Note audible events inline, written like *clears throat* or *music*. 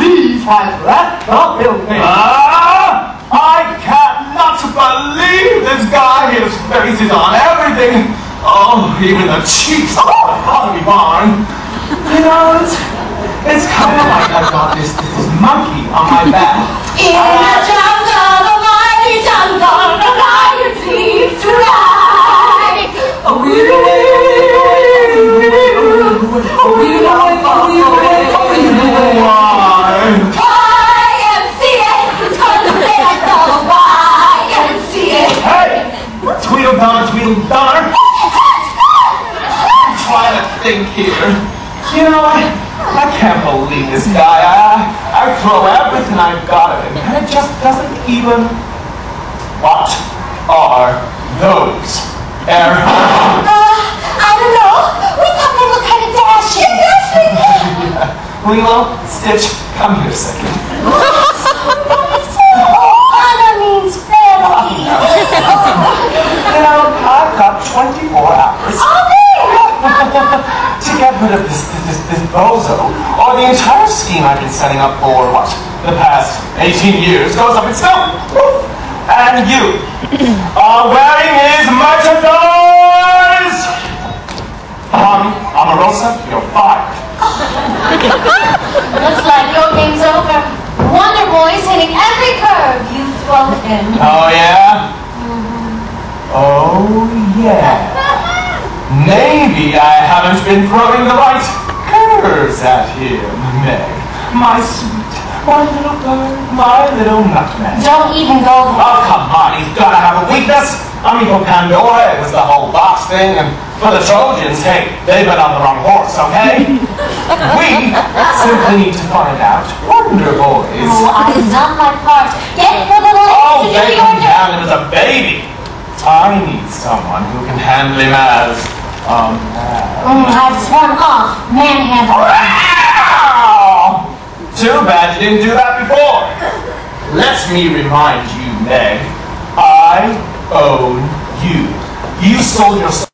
Đi Sài Gòn đấy. Believe this guy. His face is on everything. Oh, even the cheeks. Oh, Pottery Barn. You know, it's, it's kind of like I've got this, this monkey on my back. In the jungle, the mighty jungle, the lion sleeps tonight. Oh, we Why? Think here. You know, I, I can't believe this guy. I, I throw everything I've got at him, and it just doesn't even. What are those? Air. Uh, I don't know. We thought they looked kind of dashing. Yes, we did. *laughs* Lilo, Stitch, come here a second. *laughs* Ohana means family. *laughs* You know, I've got 24 hours get rid of this, this, this bozo, or the entire scheme I've been setting up for, what, the past 18 years goes up in smoke. And you *clears throat* are wearing his merchandise! Um, Omarosa, you're fired. *laughs* Looks like your game's over. Wonder Boy's hitting every curve you throw him. Oh, yeah? Oh, yeah. I haven't been throwing the right curves at him, Meg. My sweet, my little bird, my little nutmeg. Don't even go oh, there. Oh, come on, he's gotta have a weakness. I mean, for Pandora, it was the whole box thing, and for the Trojans, hey, they've been on the wrong horse, okay? *laughs* we simply need to find out. Wonder Boys. Oh, I've done my part. Get the little Oh, they the can handle him as a baby. I need someone who can handle him as Mm, I've sworn off manhandle. Wow! Too bad you didn't do that before. Let me remind you, Meg, I own you. You sold your